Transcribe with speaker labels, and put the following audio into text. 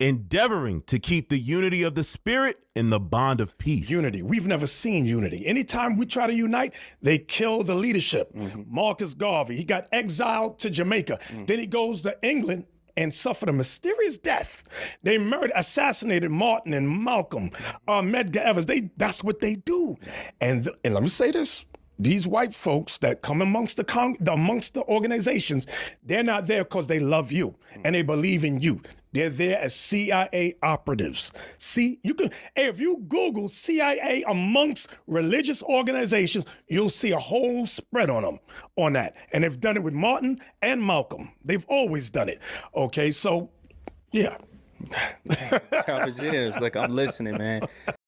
Speaker 1: endeavoring to keep the unity of the spirit in the bond of peace.
Speaker 2: Unity. We've never seen unity. Anytime we try to unite, they kill the leadership.
Speaker 1: Mm-hmm.
Speaker 2: Marcus Garvey, he got exiled to Jamaica.
Speaker 1: Mm.
Speaker 2: Then he goes to England and suffered a mysterious death. They murdered, assassinated Martin and Malcolm, uh, Medgar Evers. They that's what they do. And th- and let me say this. These white folks that come amongst the con- amongst the organizations, they're not there because they love you and they believe in you. They're there as CIA operatives. See, you can hey, if you Google CIA amongst religious organizations, you'll see a whole spread on them on that. And they've done it with Martin and Malcolm. They've always done it. Okay, so yeah.
Speaker 3: Papa Jams, like I'm listening, man.